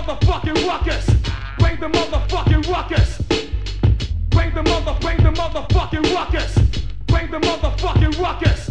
motherfucking ruckus. Bring the motherfucking ruckus. Bring the mother, bring the motherfucking ruckus. Bring the motherfucking ruckus.